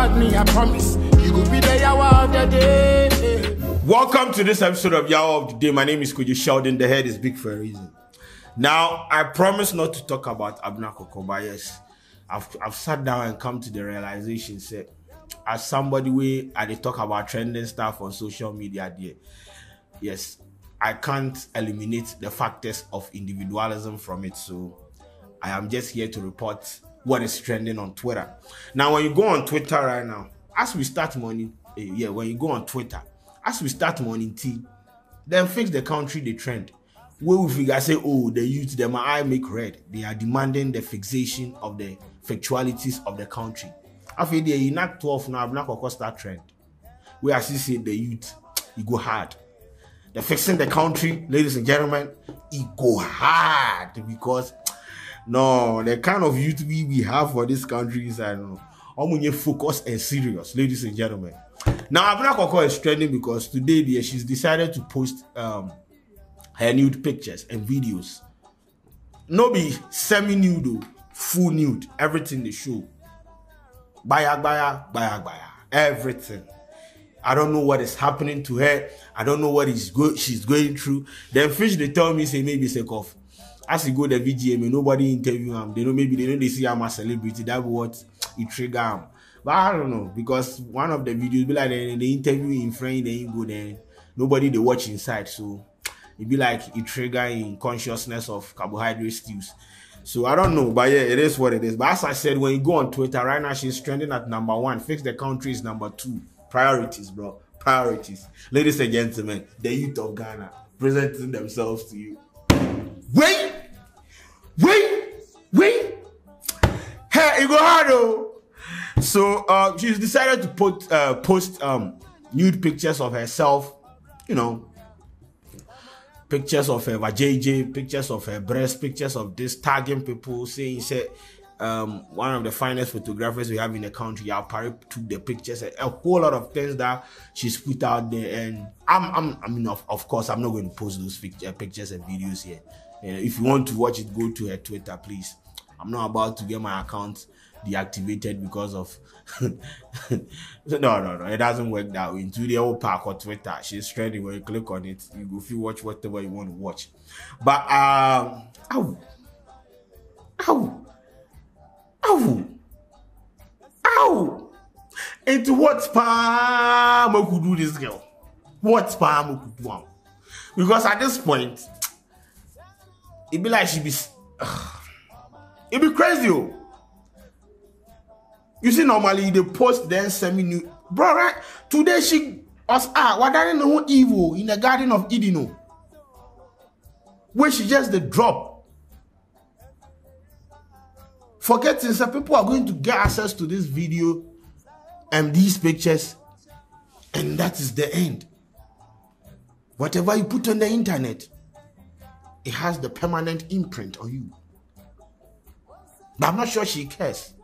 Me, I promise. You be the of the day. Welcome to this episode of Yawa of the Day. My name is Kwadwo Sheldon. The head is big for a reason. Now, I promise not to talk about Abena Korkor, yes, I've, I've sat down and come to the realization, say, as somebody where I they talk about trending stuff on social media, there, yes, I can't eliminate the factors of individualism from it. So I am just here to report what is trending on Twitter. Now, when you go on Twitter right now, as we start morning, eh, yeah, when you go on Twitter, as we start morning tea, then fix the country the trend. We figure say, oh, the youth, them I make red. They are demanding the fixation of the factualities of the country. After the in Act 12 now, I'm not going start trend. We actually see the youth, you go hard. The fixing the country, ladies and gentlemen, it go hard because no, the kind of youth we, we have for this country is I don't know. I'm focus and serious, ladies and gentlemen. Now Abena Korkor is trending because today dear, she's decided to post um her nude pictures and videos. No be semi-nude, full nude, everything they show. Baya baya, baya baya, everything. I don't know what is happening to her. I don't know what is go- she's going through. Then fish they tell me say maybe sake of as you go the VGM, nobody interview him. They know maybe they know they see I'm a celebrity. That what it trigger him. But I don't know because one of the videos be like they, they interview in front, then you go there. Nobody they watch inside, so it be like it trigger in consciousness of carbohydrate stews. So I don't know, but yeah, it is what it is. But as I said, when you go on Twitter right now, she's trending at number one. Fix the country is number two. Priorities, bro. Priorities. Ladies and gentlemen, the youth of Ghana presenting themselves to you. Wait! Wait! Wait! Hey, it go hard though. So uh, she's decided to put uh, post um, nude pictures of herself, you know, pictures of her JJ, pictures of her breast, pictures of this, tagging people, saying, say, um, one of the finest photographers we have in the country, Yapari, took the pictures, a, whole lot of things that she's put out there. And I'm, I'm I mean, of, of course, I'm not going to post those picture, pictures and videos here. If you want to watch it, go to her Twitter, please. I'm not about to get my account deactivated because of no no no it doesn't work that way. Into the old park or twitter she's trending when you click on it you go if you watch whatever you want to watch. But um ow. Ow. Ow. Ow. Into what spam could do this girl? What spam could do? Because at this point it be like she be it be crazy oh you see, normally they post then semi new. Bro, right? Today she was ah, what I don't know evil in the Garden of Eden. oh. Where she just the drop. Forgetting some people are going to get access to this video and these pictures, and that is the end. Whatever you put on the internet, it has the permanent imprint on you. But I'm not sure she cares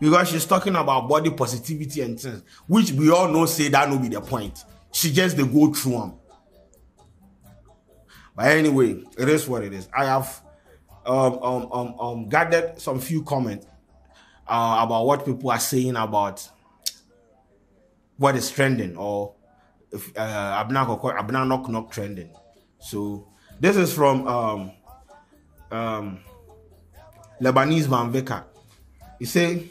because she's talking about body positivity and things, which we all know say that no be the point. She just they go through them. But anyway, it is what it is. I have um um um, um gathered some few comments uh, about what people are saying about what is trending or if uh, Abena Korkor trending. So this is from um um Lebanese Van Veka. He say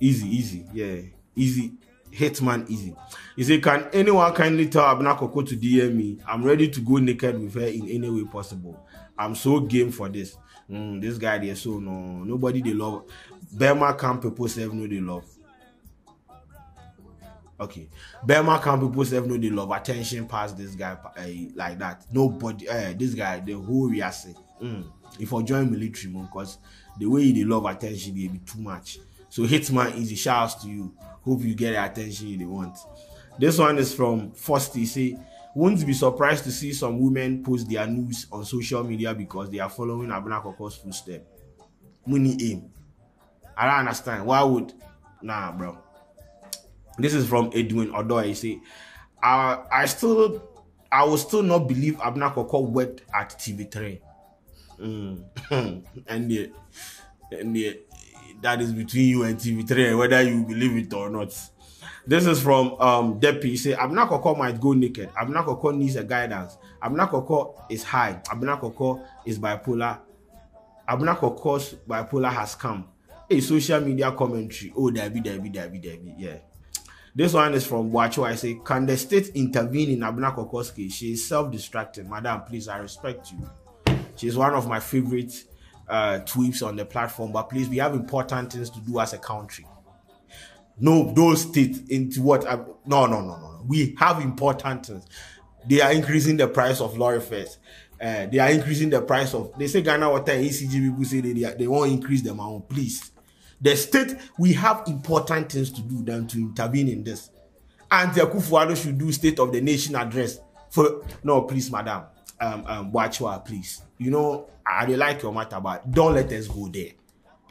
Easy, easy, yeah, easy. Hitman easy. He said, Can anyone kindly tell Abna Koko to DM me? I'm ready to go naked with her in any way possible. I'm so game for this. Mm, this guy there, so no, nobody they love. Burma camp people self know they love. Okay, Burma camp people self know they love attention past this guy uh, like that. Nobody, uh, this guy, the whole reaction. Mm. If I join military, because the way they love attention, they be too much. So Hitman Easy, shouts to you. Hope you get the attention you want. This one is from Fosty. Say, won't be surprised to see some women post their news on social media because they are following Abuna Koko's footstep. Money aim. I don't understand. Why would nah bro? This is from Edwin Odoy. He say, I I still I will still not believe Abena Korkor worked at TV3. Mm. and yet, and yet that is between you and TV3 whether you believe it or not. This is from um Depi. He say Abena Korkor might go naked. Abena Korkor needs a guidance. Abena Korkor is high. Abena Korkor is bipolar. Abena Korkor's bipolar has come. A social media commentary. Oh, Debbie, Debbie, Debbie, Debbie. Yeah. This one is from Wacho. I say, can the state intervene in Abena Korkor's case? She is self-destructing. Madam, please, I respect you. She's one of my favorite uh, tweets on the platform. But please, we have important things to do as a country. No, those states into what? I, no, no, no, no. We have important things. They are increasing the price of lorry fares. Uh, they are increasing the price of. They say Ghana Water ECG people say they, they, they won't increase the amount. Please, the state we have important things to do than to intervene in this. And the Kufuado should do state of the nation address for no, please, madam, um, um, please. You know, I really like your matter, but don't let us go there.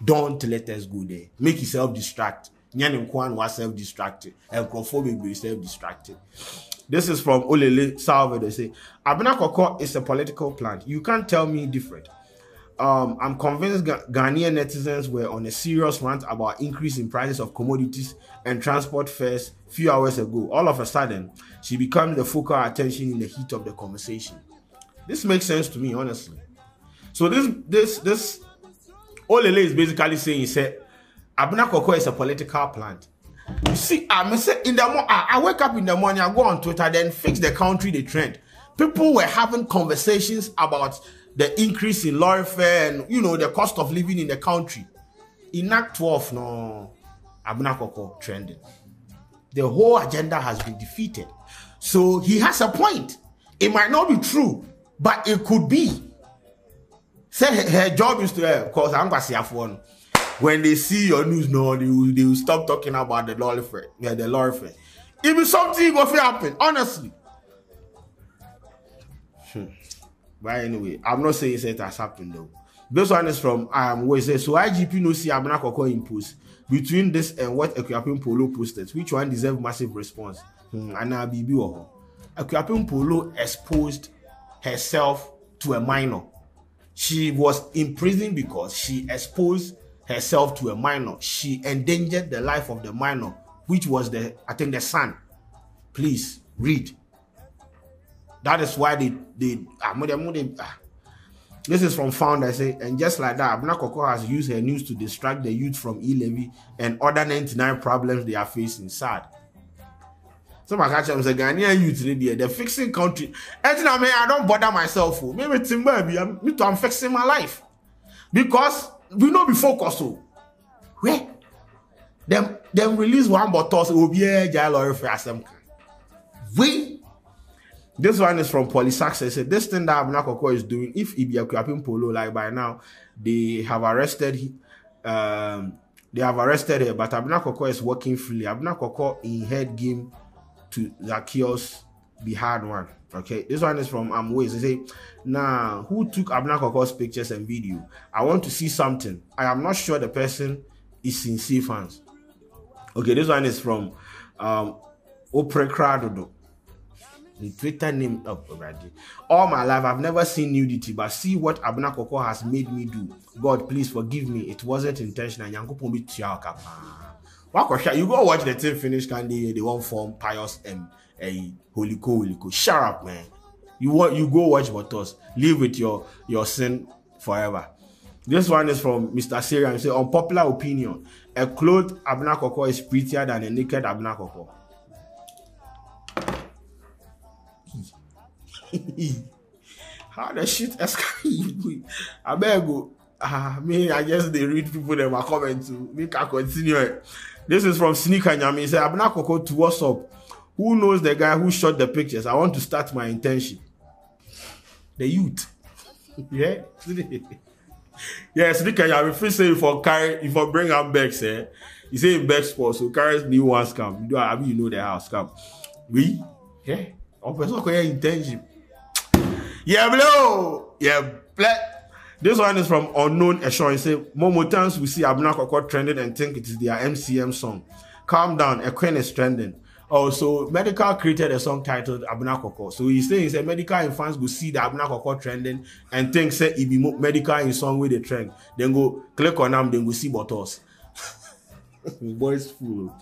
Don't let us go there. Make yourself distract. Nyan Nkwan was self-distracted. And be self-distracted. This is from Olele. They say, Abena is a political plant. You can't tell me different. Um, I'm convinced Ghanaian netizens were on a serious rant about increase in prices of commodities and transport fares few hours ago. All of a sudden, she becomes the focal attention in the heat of the conversation. This makes sense to me, honestly. So this this this Olele is basically saying he said Abena Korkor is a political plant. You see, I'm say in the morning, I wake up in the morning, I go on Twitter, then fix the country, the trend. People were having conversations about the increase in lorry fare and you know the cost of living in the country. In Act 12, no, Abena Korkor trending. The whole agenda has been defeated. So he has a point. It might not be true, but it could be. Say her, job is to, uh, cause I'm one when they see your news no, they will, they will stop talking about the lorry fare. Yeah, the lorry fare. It be something to happen, honestly. But anyway, I'm not saying it has happened though. This one is from um where it says so IGP no see Abena Korkor impose between this and what Akuapem Polo posted. Which one deserve massive response? Hmm, and now BB or Akuapem Polo exposed herself to a minor. She was in prison because she exposed herself to a minor. She endangered the life of the minor, which was the, I think, the son. Please read. That is why they, they, ah, ah. This is from Founder. I say, and just like that, Abena Koko has used her news to distract the youth from e-levy and other 99 problems they are facing. Sad. So my catch them say Ghanaian youth in the fixing country. And I mean, I don't bother myself. Oh. Maybe Timber, too, I'm fixing my life. Because we no be focus o where dem dem release one bottle say obi ẹja lọrẹ fẹ asẹm kan we this one is from Polysax. Say this thing that Abena Korkor is doing, if Ibi Akuapem Polo, like by now, they have arrested um they have arrested her, but Abena Korkor is working freely. Abena Korkor in head game to Zacchaeus be hard one. Okay, this one is from Amways. They say, now who took Abena Korkor's pictures and video? I want to see something. I am not sure the person is sincere fans. Okay, this one is from um Opre Kradodo. The Twitter name up already. All my life, I've never seen nudity, but see what Abena Korkor has made me do. God, please forgive me. It wasn't intentional. You go watch the team finish, candy. They won't form pious and holy co, holy co. Shut up, man. You want you go watch Botos. Live with your your sin forever. This one is from Mr. Syrian. Say unpopular opinion. A clothed Abena Korkor is prettier than a naked Abena Korkor. How the shit escalate? I better go. Ah, me, I guess they read people them are comment to make I continue. This is from Sneaker Nyami. He said, Abena Koko to what's up? Who knows the guy who shot the pictures? I want to start my internship. The youth. yeah. yes, look at you. If you say for carry, if I bring up Bex, eh? You say Bex sports, so carries new one scam. You do I mean you know the house scam. We? Yeah. Person can internship. Yeah, blow. Yeah, black. This one is from unknown assurance. Say, Momo times we see Abena Koko trending and think it is their MCM song. Calm down, a queen is trending. Also, Medical created a song titled Abena Koko. So he's saying say medical in fans will see the Abena Koko trending and think say it be medical in song with the trend. Then go click on them, then go see bottles. Boys fool.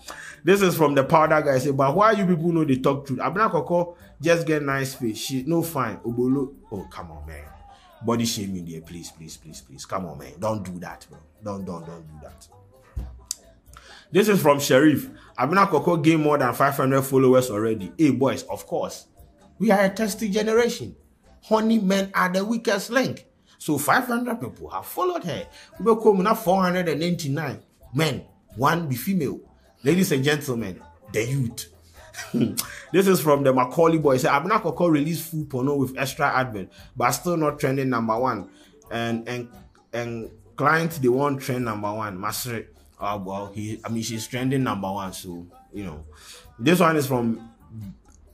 This is from the powder guy. Say, but why you people know they talk truth? Abena Korkor just get nice face. She no fine. Obolo. Oh, come on, man. Body shaming there. Please, please, please, please. Come on, man. Don't do that, bro. Don't, don't, don't do that. This is from Sheriff. Abena Korkor gained more than 500 followers already. Hey, boys, of course. We are a testy generation. Honey men are the weakest link. So 500 people have followed her. We become now 499 men, one be female. Ladies and gentlemen, the youth. this is from the Macaulay boy. Say Abena Korkor released full porno with extra advert, but still not trending number one. And and and clients they want trend number one. Master, uh, well, he I mean she's trending number one, so you know. This one is from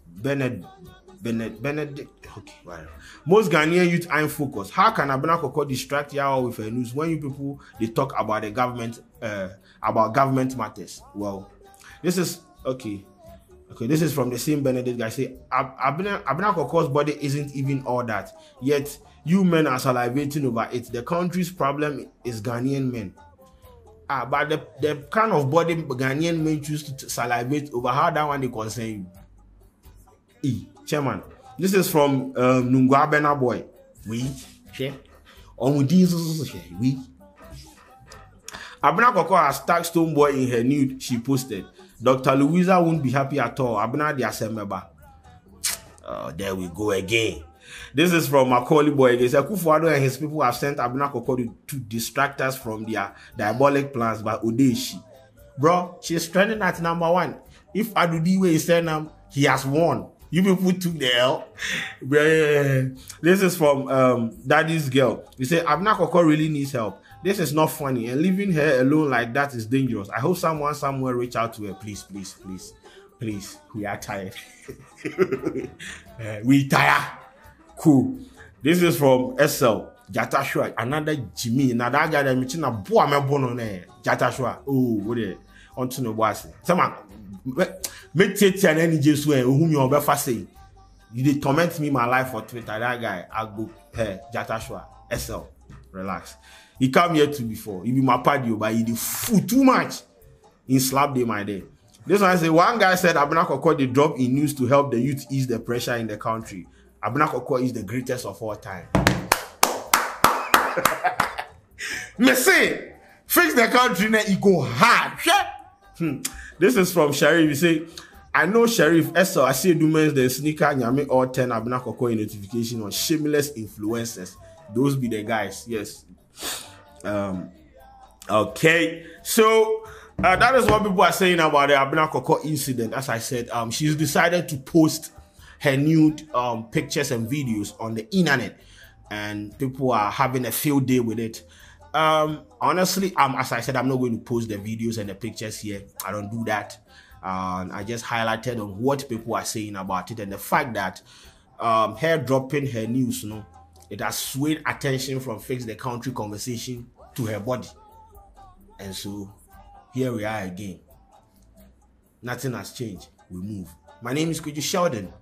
Bennett Bennett Benedict. Okay. Most Ghanaian youth aren't focused. How can Abena Korkor distract y'all with her news when you people they talk about the government uh about government matters? Well, this is okay. Okay, this is from the same Benedict guy. Say Abena Abena Korkor's body isn't even all that. Yet you men are salivating over it. The country's problem is Ghanaian men. Ah, but the, the kind of body Ghanaian men choose to salivate over how that one they concern you. E, chairman. This is from um, Nungwa Bena boy. We share. On with these we. Abena Koko has tagged Stone Boy in her nude she posted. Dr. Louisa won't be happy at all. Abena the Asembeba. Oh, there we go again. This is from Macaulay Boy. He said Kufuado and his people have sent Abena Koko to, distract us from their diabolic plans by Odeshi. Bro, she's trending at number one. If Adudiwe is saying um, he has won. You people took the L. This is from um, Daddy's girl. He said Abena Korkor really needs help. This is not funny, and leaving her alone like that is dangerous. I hope someone somewhere reach out to her. Please, please, please, please. We are tired. uh, we tired. Cool. This is from SL. Jata Shua, another Jimmy. Now that guy that mentioned a boy me bono ne. Jata Shua. Oh, what is on to no boss. Someone me tete and any Jesus when whom you over say. You dey torment me my life for Twitter. That guy, I go hey, Jata Shua. SL. Relax. He come here to before. He be my party, but he did fool too much. In slap day my day. This one say one guy said Abena Koko the drop in news to help the youth ease the pressure in the country. Abena Koko is the greatest of all time. Me say, fix the country now, it go hard. Hmm. This is from Sheriff. He say, I know Sheriff Esther, I see Dumens the sneaker nyame all 10 Abena Korkor notification on shameless influencers. Those be the guys. Yes. Um okay. So uh, that is what people are saying about the Abena Korkor incident. As I said, um, she's decided to post her nude um, pictures and videos on the internet, and people are having a field day with it. Um, honestly, um, as I said, I'm not going to post the videos and the pictures here. I don't do that. Um, I just highlighted on what people are saying about it and the fact that um, her dropping her news, you know, it has swayed attention from fix the country conversation to her body, and so here we are again. Nothing has changed. We move. My name is Kwadwo Sheldon.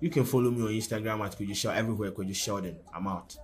You can follow me on Instagram at Kwadwo Sheldon everywhere. Kwadwo Sheldon. I'm out.